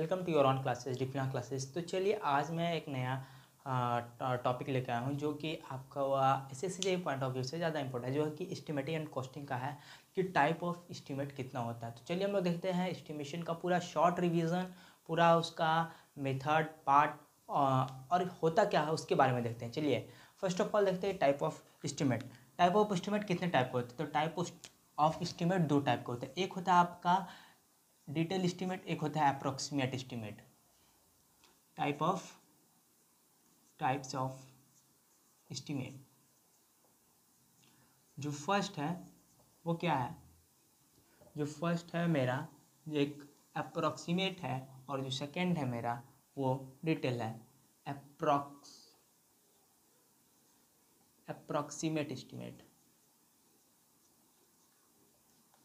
Welcome to your own classes diploma classes. तो चलिए, आज मैं एक नया टॉपिक लेकर आया हूँ, जो कि आपका वह S S C point of view से ज़्यादा इंपॉर्टेंट है, जो है कि एस्टिमेटिंग एंड कॉस्टिंग का है, कि टाइप ऑफ़ एस्टिमेट कितना होता है। तो चलिए, हम लोग देखते हैं एस्टिमेशन का पूरा शॉर्ट रिविज़न पूरा उसका मेथड पार्ट और होता क्या है, उसके बारे में देखते हैं। चलिए फ़र्स्ट ऑफ़ ऑल देखते हैं type of estimate type of estimate कितने टाइप के होते हैं? तो टाइप ऑफ़ एस्टिमेट दो टाइप के होते हैं। एक होता है आपका डिटेल एस्टिमेट एक होता है approximate estimate type of types of estimate जो फ़र्स्ट है, वो क्या है? जो फ़र्स्ट है मेरा एक अप्रोक्सीमेट है और जो सेकंड है मेरा, वो डिटेल है. अप्रोक्स अप्रोक्सीमेट एस्टिमेट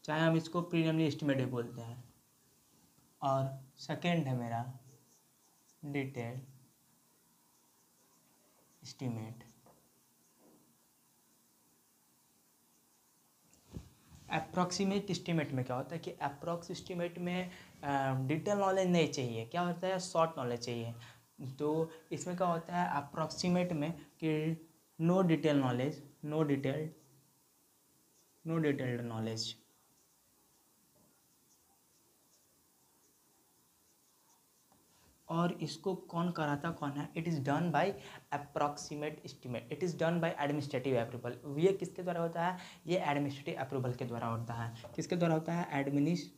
चाहे हम इसको प्रीलिमिनरी एस्टिमेट भी बोलते हैं. और सेकेंड है मेरा डिटेल एस्टिमेट अप्रॉक्सीमेट एस्टिमेट में क्या होता है कि अप्रॉक्स एस्टिमेट में डिटेल नॉलेज नहीं चाहिए। क्या होता है? शॉर्ट नॉलेज चाहिए। तो इसमें क्या होता है? अप्रॉक्सीमेट में कि no detail knowledge no detailed no detailed knowledge और इसको कौन कराता, कौन है? It is done by approximate estimate it is done by administrative approval ये किसके द्वारा होता है? ये एडमिनिस्ट्रेटिव अप्रूवल के द्वारा होता है। किसके द्वारा होता है? एडमिनिस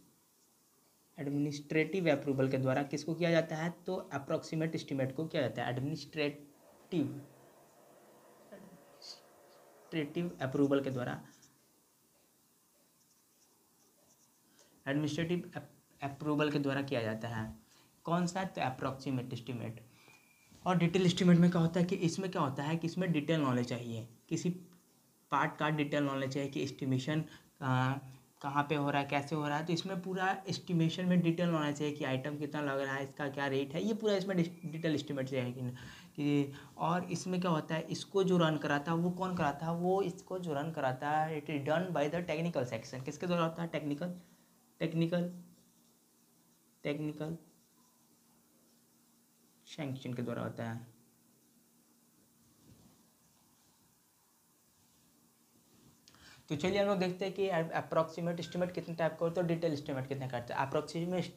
एडमिनिस्ट्रेटिव अप्रूवल के द्वारा किसको किया जाता है? तो अप्रॉक्सीमेट एस्टिमेट को किया जाता है। एडमिनिस्ट्रेटिव एडमिनिस्ट्रेटिव अप्रूवल के द्वारा। एडमिनिस्ट्रेटिव अप्रूवल के द्वारा किया जाता है। कौन सा है? तो अप्रॉक्सीमेट एस्टिमेट और डिटेल एस्टिमेट में क्या होता है कि इसमें क्या होता है कि इसमें डिटेल नॉलेज चाहिए। किसी पार्ट का डिटेल नॉलेज चाहिए कि एस्टिमेशन कहाँ पे हो रहा है कैसे हो रहा है। तो इसमें पूरा एस्टिमेशन में डिटेल नॉलेज चाहिए कि आइटम कितना लग रहा है इसका क्या रेट है। ये पूरा इसमें डिटेल एस्टिमेट चाहिए कि, कि और इसमें क्या होता है इसको जो रन कराता है वो कौन कराता है? वो इसको जो रन कराता है it is done by the technical section किसके द्वारा होता है? टेक्निकल टेक्निकल टेक्निकल सैंक्शन के द्वारा होता है। तो चलिए हम लोग देखते हैं कि अप्रोक्सीमेट एस्टिमेट कितने टाइप का होता है और डिटेल एस्टिमेट कितने करते हैं। अप्रोक्सीमेट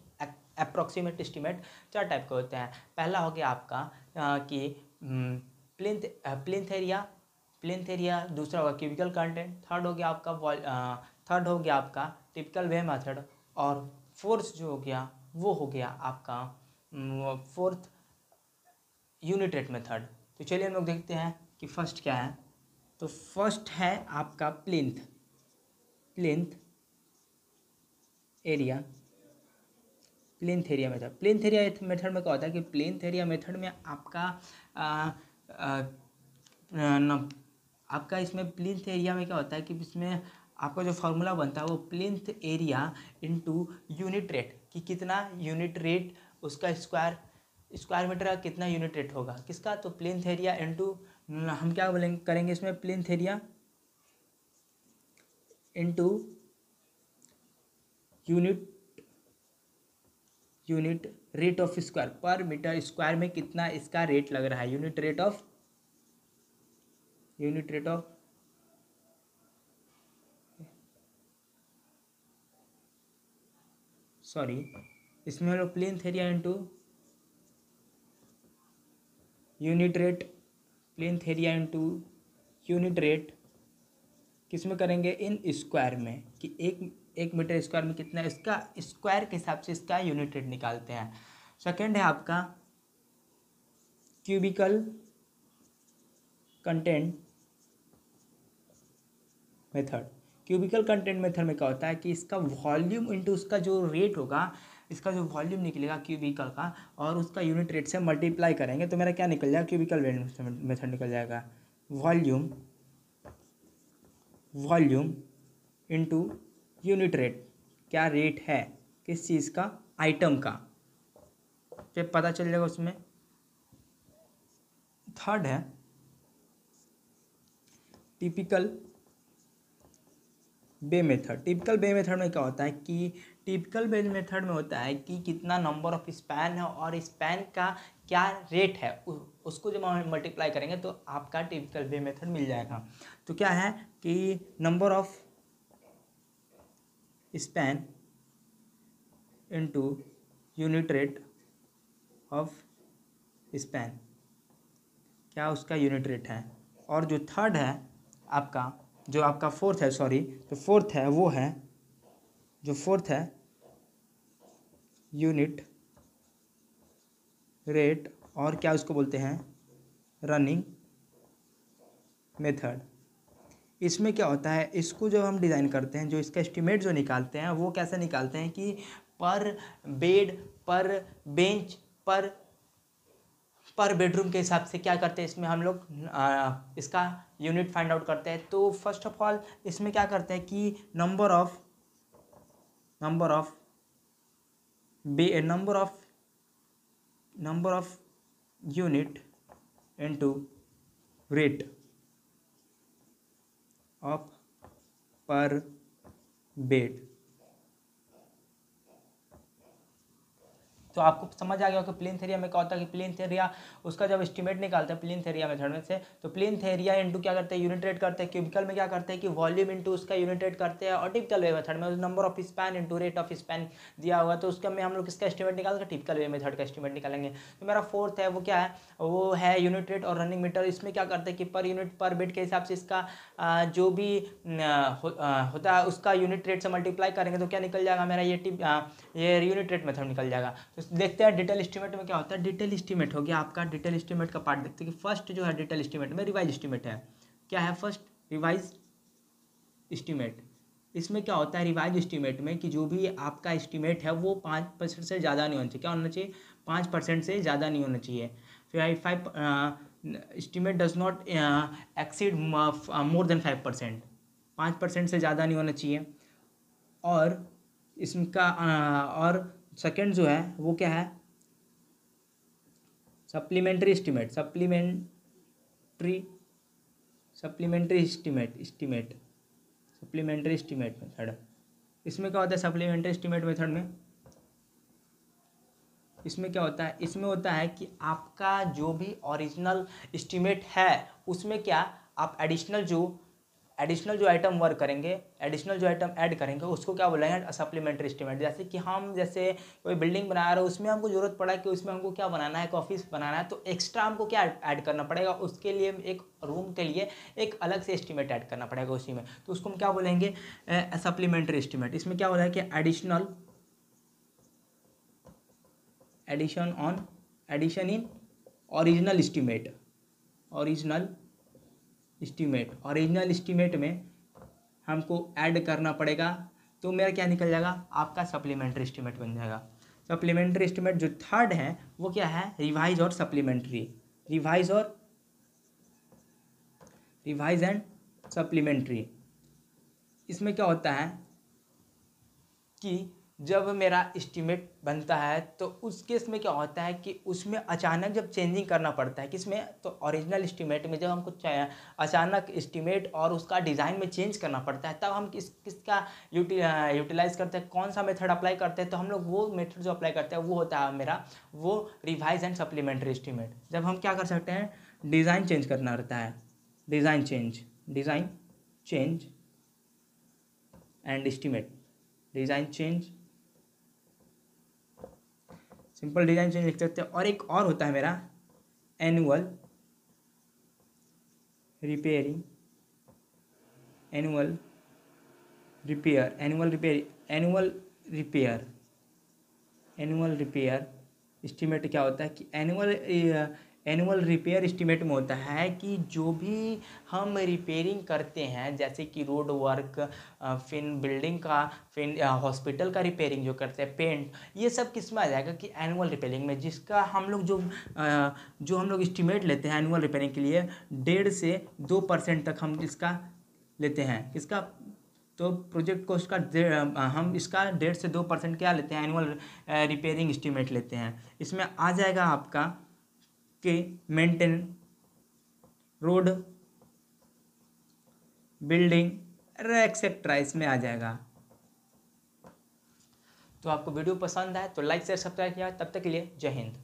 अप्रोक्सीमेट एस्टिमेट चार टाइप का होते हैं। पहला हो गया आपका आ, कि plinth plinth area plinth area दूसरा होगा क्यूबिकल कंटेंट थर्ड हो गया आपका थर्ड हो गया आपका टिपिकल वे मेथड और फोर्थ जो हो गया वो हो गया आपका फोर्थ यूनिट रेट मेथड तो चलिए हम लोग देखते हैं कि फ़र्स्ट क्या है। तो फ़र्स्ट है आपका plinth plinth area plinth area method plinth area method में क्या होता है कि प्लिंथ एरिया मेथड में आपका आ, आ, न, आपका इसमें प्लिंथ एरिया में क्या होता है कि इसमें आपका जो फार्मूला बनता है वो plinth area into unit rate कि कितना यूनिट रेट उसका स्क्वायर स्क्वायर मीटर का कितना यूनिट रेट होगा? किसका? तो प्लेन एरिया इंटू हम क्या बोलेंगे, करेंगे इसमें? Plain area into unit unit rate of square पर मीटर स्क्वायर में कितना इसका रेट लग रहा है? Unit rate of unit rate of sorry इसमें हम लोग plain the area into unit rate plain area into unit rate किसमें करेंगे? इन स्क्वायर में कि एक एक मीटर स्क्वायर में कितना इसका स्क्वायर के हिसाब से इसका यूनिट रेट निकालते हैं। सेकंड है आपका cubical content method cubical content method में क्या होता है कि इसका वॉल्यूम इंटू उसका जो रेट होगा इसका जो वॉल्यूम निकलेगा क्यूबिकल का और उसका यूनिट रेट से मल्टीप्लाई करेंगे तो मेरा क्या निकल जाएगा? क्यूबिकल मेथड निकल जाएगा। Volume volume into unit rate क्या रेट है? किस चीज़ का? आइटम का। फिर पता चल जाएगा उसमें। थर्ड है typical bay method typical bay method में क्या होता है कि टिपिकल बेज मेथड में होता है कि कितना नंबर ऑफ़ स्पैन है और स्पैन का क्या रेट है उसको जब हम मल्टीप्लाई करेंगे तो आपका टिपिकल वे मेथड मिल जाएगा। तो क्या है कि number of span into unit rate of span क्या उसका यूनिट रेट है? और जो थर्ड है, आपका, जो आपका फोर्थ है सॉरी जो फोर्थ है, वो है जो फोर्थ है यूनिट रेट और क्या उसको बोलते हैं? रनिंग मेथड इसमें क्या होता है? इसको जब हम डिज़ाइन करते हैं, जो इसका एस्टिमेट जो निकालते हैं, वो कैसे निकालते हैं कि पर बेड पर बेंच पर पर बेडरूम के हिसाब से क्या करते हैं? इसमें हम लोग इसका यूनिट फाइंड आउट करते हैं। तो फ़र्स्ट ऑफ़ ऑल इसमें क्या करते हैं कि number of number of be a number of number of unit into rate of per bed. तो आपको समझ आ गया कि प्लेन थेरिया में क्या होता है कि प्लेन थेरिया उसका जब एस्टिमेट निकालते हैं, प्लेन थेरिया मेथड में से तो प्लेन थेरिया इंटू क्या करते हैं? यूनिट रेट करते हैं। क्यूबिकल में क्या करते हैं कि वॉल्यूम इंटू उसका यूनिट रेट करते हैं और टिपिकल वे मेथड में number of span into rate of span दिया हुआ तो उसका में हम लोग इसका एस्टिमेट निकाल टिपिकल वे मेथड का एस्टिमेट निकालेंगे। तो मेरा फोर्थ है, वो क्या है? वो है यूनिट रेट और रनिंग मीटर इसमें क्या करते हैं कि पर यूनिट पर बेड के हिसाब से इसका जो भी होता है, उसका यूनिट रेट से मल्टीप्लाई करेंगे तो क्या निकल जाएगा? मेरा ये टिप ये यूनिट रेट मेथड निकल जाएगा। तो देखते हैं डिटेल एस्टिमेट में क्या होता है। डिटेल एस्टिमेट हो गया आपका। डिटेल एस्टिमेट का पार्ट देखते हैं कि फ़र्स्ट जो है डिटेल एस्टिमेट में रिवाइज एस्टिमेट है। क्या है फ़र्स्ट रिवाइज एस्टिमेट इसमें क्या होता है? रिवाइज एस्टिमेट में कि जो भी आपका एस्टिमेट है, वो पाँच परसेंट से ज़्यादा नहीं होना चाहिए। क्या होना चाहिए? पाँच परसेंट से ज़्यादा नहीं होना चाहिए। फिर five estimate does not exceed more than five percent पाँच परसेंट से ज़्यादा नहीं होना चाहिए। और इसका और सेकंड जो है, वो क्या है? Supplementary estimate supplementary supplementary estimate estimate supplementary estimate method इसमें क्या होता है सप्लीमेंट्री एस्टीमेट मेथड में? इसमें क्या होता है? इसमें होता है कि आपका जो भी ओरिजिनल एस्टीमेट है, उसमें क्या? आप एडिशनल जो एडिशनल जो आइटम वर्क करेंगे एडिशनल जो आइटम ऐड करेंगे, उसको क्या बोलेंगे? सप्लीमेंट्री एस्टिमेट जैसे कि हम, जैसे कोई बिल्डिंग बना रहे हैं, उसमें हमको ज़रूरत पड़ा कि उसमें हमको क्या बनाना है, एक ऑफ़िस बनाना है तो एक्स्ट्रा हमको क्या ऐड करना पड़ेगा? उसके लिए एक रूम के लिए एक अलग से एस्टिमेट ऐड करना पड़ेगा उसी में. तो उसको हम क्या बोलेंगे? सप्लीमेंट्री एस्टिमेट इसमें क्या रहा है कि additional addition on addition in original estimate original estimate original estimate में हमको ऐड करना पड़ेगा तो मेरा क्या निकल जाएगा? आपका सप्लीमेंट्री इस्टीमेट बन जाएगा। सप्लीमेंट्री इस्टीमेट जो थर्ड है, वो क्या है? रिवाइज और सप्लीमेंट्री रिवाइज और रिवाइज एंड सप्लीमेंट्री इसमें क्या होता है कि जब मेरा इस्टीमेट बनता है तो उस केस में क्या होता है कि उसमें अचानक जब चेंजिंग करना पड़ता है, किसमें? तो ओरिजिनल इस्टीमेट में जब हमको अचानक इस्टीमेट और उसका डिज़ाइन में चेंज करना पड़ता है, तब हम किस, किसका यूटिलाइज करते हैं, कौन सा मेथड अप्लाई करते हैं तो हम लोग वो मेथड जो अप्लाई करते हैं, वो होता है मेरा, वो रिवाइज एंड सप्लीमेंट्री इस्टीमेट जब हम क्या कर सकते हैं? डिज़ाइन चेंज करना रहता है। Design change design change and estimate design change simple design change लिख सकते हैं। और एक और होता है मेरा annual repairing, annual repair annual repair annual repair annual repair. Estimate क्या होता है कि एनुअल एनुअल रिपेयर इस्टीमेट में होता है कि जो भी हम रिपेयरिंग करते हैं, जैसे कि रोड वर्क फिर बिल्डिंग का फिर हॉस्पिटल का रिपेयरिंग जो करते हैं पेंट ये सब किसमें आ जाएगा कि एनुअल रिपेयरिंग में, जिसका हम लोग जो जो हम लोग इस्टीमेट लेते हैं एनुअल रिपेयरिंग के लिए, डेढ़ से दो परसेंट तक हम इसका लेते हैं। इसका तो प्रोजेक्ट कॉस्ट का हम इसका डेढ़ से दो परसेंट क्या लेते हैं एनुअल रिपेयरिंग इस्टीमेट लेते हैं। इसमें आ जाएगा आपका के मेंटेन रोड, बिल्डिंग एक्सेट्रा इसमें आ जाएगा। तो आपको वीडियो पसंद आए तो लाइक शेयर सब्सक्राइब किया। तब तक के लिए जय हिंद।